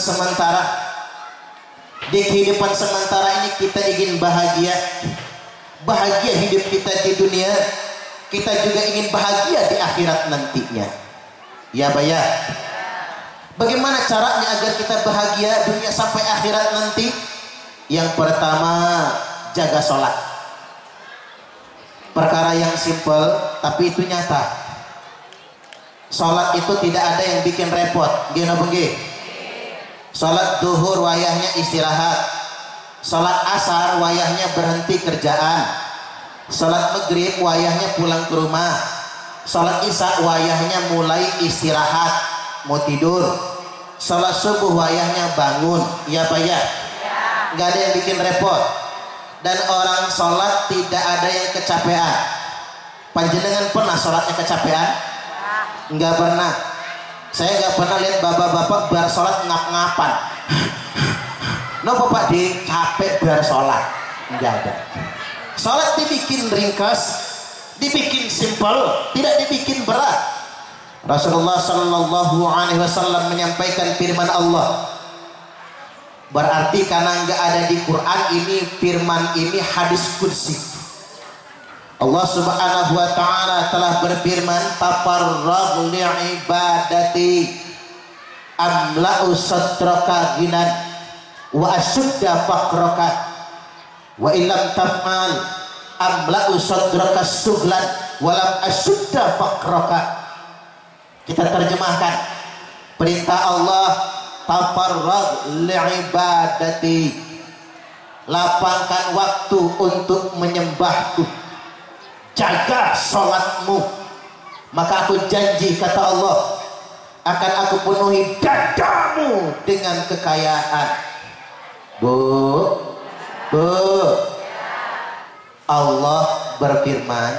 sementara. Di kehidupan sementara ini kita ingin bahagia. Bahagia hidup kita di dunia. Kita juga ingin bahagia di akhirat nantinya. Ya bayar. Bagaimana caranya agar kita bahagia dunia sampai akhirat nanti? Yang pertama, jaga sholat. Perkara yang simple, tapi itu nyata. Sholat itu tidak ada yang bikin repot. Gimana bengge? Sholat duhur wayahnya istirahat. Sholat asar wayahnya berhenti kerjaan. Sholat maghrib wayahnya pulang ke rumah. Sholat isya wayahnya mulai istirahat. Mau tidur. Sholat subuh wayahnya bangun. Ya Pak ya? Gak ada yang bikin repot. Dan orang sholat tidak ada yang kecapean. Panjenengan pernah sholatnya kecapean? Enggak pernah. Saya nggak pernah lihat bapak-bapak biar sholat ngap-ngapan. No bapak di capek biar sholat. Enggak ada. Sholat dibikin ringkas, dibikin simpel, tidak dibikin berat. Rasulullah Shallallahu Alaihi Wasallam menyampaikan firman Allah. Berarti karena nggak ada di Quran ini firman ini hadis kursi. Allah Subhanahu wa taala telah berfirman tafarrag li ibadati amla'u sadraka ginan wa asudda faqraka wa illam taf'al amla'u sadraka suglan wa lam asudda faqraka. Kita terjemahkan. Perintah Allah tafarrag li ibadati lapangkan waktu untuk menyembahku jaga sholatmu. Maka aku janji kata Allah akan aku penuhi dadamu dengan kekayaan. Bu bu. Allah berfirman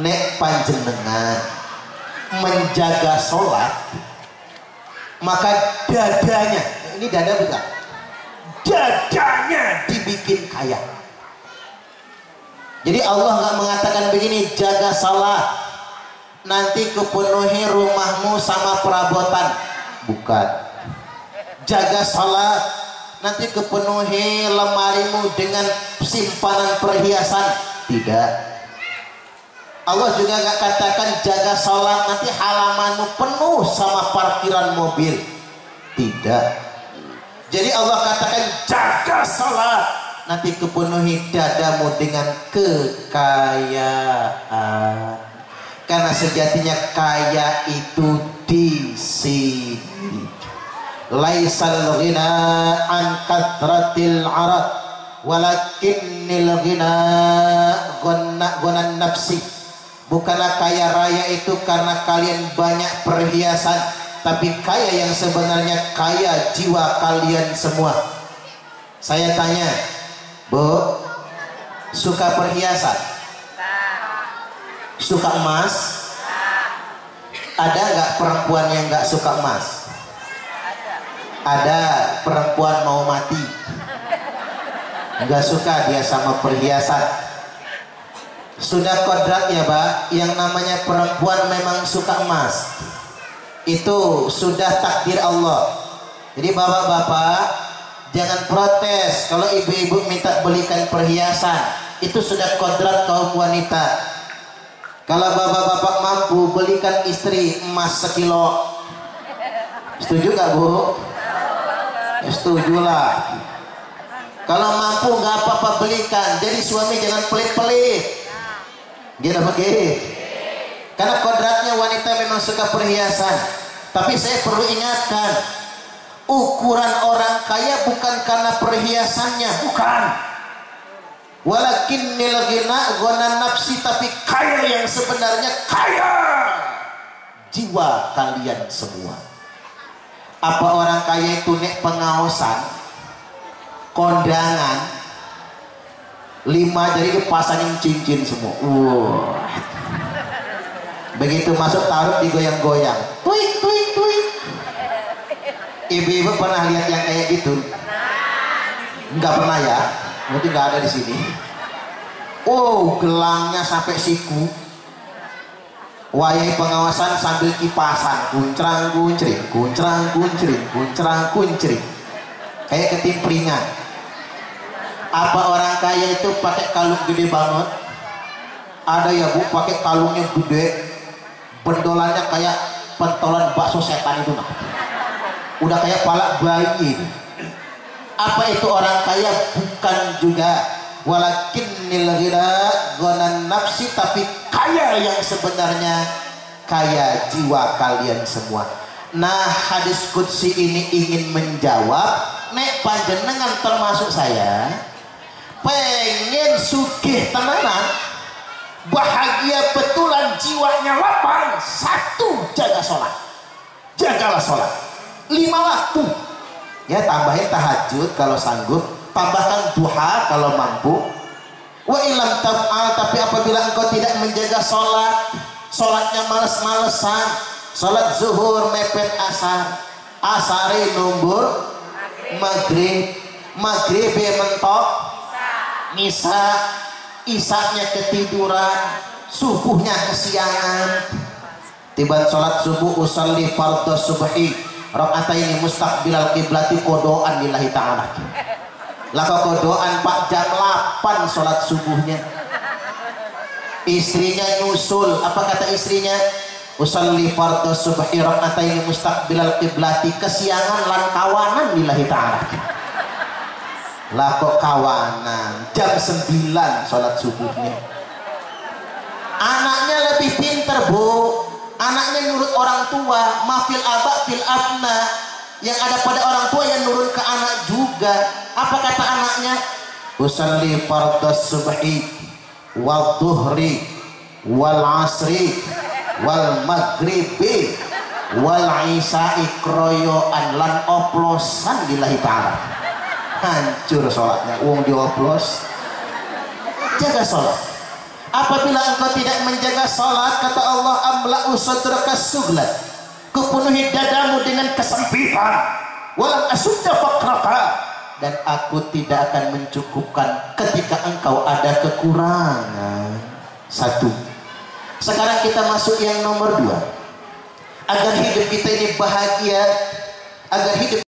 nek panjenengan menjaga sholat maka dadanya. Ini dada bukan? Dadanya dibikin kaya jadi Allah nggak mengatakan begini, jaga salat, nanti kepenuhi rumahmu sama perabotan. Bukan. Jaga salat, nanti kepenuhi lemarimu dengan simpanan perhiasan. Tidak. Allah juga nggak katakan jaga salat, nanti halamanmu penuh sama parkiran mobil. Tidak. Jadi Allah katakan jaga salat, nanti kepenuhi dadamu dengan kekayaan. Karena sejatinya kaya itu di sini. Laisal ghina an kathratil arad walakinnil ghina ghanna ghanan nafsi. Bukanlah kaya raya itu karena kalian banyak perhiasan tapi kaya yang sebenarnya kaya jiwa kalian semua. Saya tanya Bu, suka perhiasan? Suka emas? Ada nggak perempuan yang nggak suka emas? Ada perempuan mau mati, nggak suka dia sama perhiasan. Sudah kodrat ya, Pak. Yang namanya perempuan memang suka emas. Itu sudah takdir Allah. Jadi bapak-bapak Jangan protes kalau ibu-ibu minta belikan perhiasan. Itu sudah kodrat kaum wanita. Kalau bapak-bapak mampu belikan istri emas sekilo. Setuju gak bu? Ya, setuju lah. Kalau mampu nggak apa-apa belikan. Jadi suami jangan pelit-pelit. Gitu begini. Karena kodratnya wanita memang suka perhiasan. Tapi saya perlu ingatkan, ukuran orang kaya bukan karena perhiasannya. Bukan. Walakin nilgina gona nafsi tapi kaya yang sebenarnya kaya. Jiwa kalian semua. Apa orang kaya itu nek pengawasan kondangan lima jadi dipasangin cincin semua. Wow. begitu masuk taruh digoyang-goyang. Tuik Ibu-ibu pernah lihat yang kayak gitu? Enggak pernah ya? Mungkin nggak ada di sini. Oh, gelangnya sampai siku. wayai pengawasan sambil kipasan kuncrang kuncring kuncrang kuncring kuncrang kuncring kayak ketimpringan apa orang kaya itu pakai kalung gede banget ada ya bu pakai kalungnya gede bendolannya kayak pentolan bakso setan itu nah. Udah kayak palak bayi apa itu orang kaya? Bukan juga. Walakin ghina gonan nafsi tapi kaya yang sebenarnya. Kaya jiwa kalian semua. Nah hadis kudsi ini ingin menjawab nek panjenengan termasuk saya pengen sugih tenanan bahagia betulan jiwanya lapang satu jaga sholat. Jagalah sholat lima waktu. Ya tambahin tahajud kalau sanggup tambahkan duha kalau mampu. Wa ilam taf'al tapi apabila engkau tidak menjaga sholat sholatnya males-malesan sholat zuhur mepet asar asari numbur maghrib maghrib mentok nisa isaknya ketiduran subuhnya kesiangan. Tiba sholat subuh usalli fardhu subhi rakaat ini mustaqbilal kiblati kodoan lillahi ta'ala. Laka kodoan pak? Jam 8 sholat subuhnya. Istrinya nyusul. Apa kata istrinya? Usalli fardhu subhi rakaat ini mustaqbilal kiblati kesiangan lan kawanan lillahi ta'ala. Lah kawanan? Jam 9 sholat subuhnya. Anaknya lebih pinter bu anaknya nurut orang tua mafil abak fil abna yang ada pada orang tua yang nurut ke anak juga. Apa kata anaknya? Usalli fardhas subhi wal duhri wal asri wal maghribi wal isya'i kroyoan lan oplosan lillahi ta'ala. Hancur sholatnya. Uang dioplos jaga sholat apabila engkau tidak menjaga sholat kata Allah amla usadraka suglat kupenuhi dadamu dengan kesempitan. Walam asudda fakraka. Dan aku tidak akan mencukupkan ketika engkau ada kekurangan. Satu. Sekarang kita masuk yang nomor dua. Agar hidup kita ini bahagia agar hidup